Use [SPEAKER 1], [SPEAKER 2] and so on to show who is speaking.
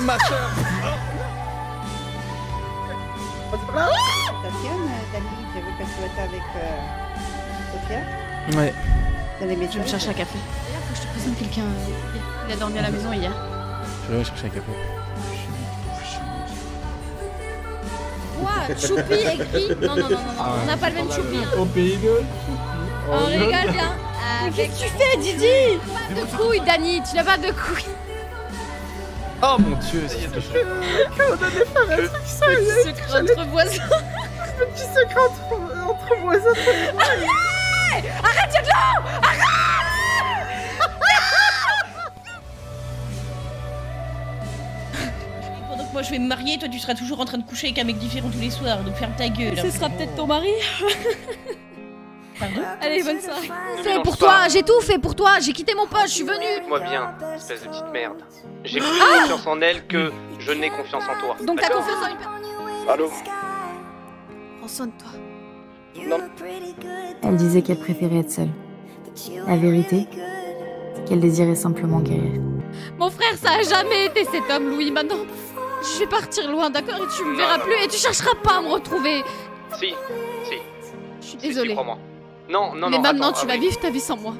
[SPEAKER 1] Ma soeur
[SPEAKER 2] Tatiane, Dani, j'ai vu que tu étais avec euh, Sophia
[SPEAKER 3] Ouais.
[SPEAKER 4] Je vais me chercher un café. D'ailleurs, faut que je te présente quelqu'un. Il a dormi à la maison hier.
[SPEAKER 3] Je vais chercher un café.
[SPEAKER 4] Quoi? Choupi écrit Non, non, non, non, non. on n'a pas le même Choupi.
[SPEAKER 3] Au pays de.
[SPEAKER 4] On rigole bien. Qu'est-ce que tu fais, Didi Pas de couilles, Dani, tu n'as pas de couilles.
[SPEAKER 3] Oh mon dieu, c'est de
[SPEAKER 4] Secret entre voisins.
[SPEAKER 1] Petit secret entre, entre voisins.
[SPEAKER 4] Arrête, y'a de l'eau
[SPEAKER 5] Pendant que moi je vais me marier, toi tu seras toujours en train de coucher avec un mec différent tous les soirs, donc ferme ta gueule.
[SPEAKER 4] Ce sera peut-être ton mari.
[SPEAKER 5] Pardon
[SPEAKER 4] Allez, bonne soirée.
[SPEAKER 6] Mélange
[SPEAKER 4] pour toi, j'ai tout fait pour toi. J'ai quitté mon poste, je suis venue.
[SPEAKER 6] Écoute-moi bien, espèce de petite merde. J'ai plus
[SPEAKER 4] Ah
[SPEAKER 6] confiance en elle que je n'ai confiance en toi.
[SPEAKER 4] Donc t'as confiance en une personne
[SPEAKER 6] Allô
[SPEAKER 4] Prends soin de toi.
[SPEAKER 7] Elle disait qu'elle préférait être seule. La vérité, qu'elle désirait simplement guérir.
[SPEAKER 4] Mon frère, ça a jamais été cet homme, Louis. Maintenant, je vais partir loin, d'accord? Et tu me
[SPEAKER 6] Non,
[SPEAKER 4] verras
[SPEAKER 6] non,
[SPEAKER 4] plus et tu chercheras pas à me retrouver.
[SPEAKER 6] Si, si.
[SPEAKER 4] Je suis
[SPEAKER 6] si, si,
[SPEAKER 4] désolée.
[SPEAKER 6] Non, non,
[SPEAKER 4] Mais
[SPEAKER 6] non.
[SPEAKER 4] maintenant,
[SPEAKER 6] attends,
[SPEAKER 4] tu
[SPEAKER 6] ah
[SPEAKER 4] vas
[SPEAKER 6] oui.
[SPEAKER 4] vivre ta vie sans moi.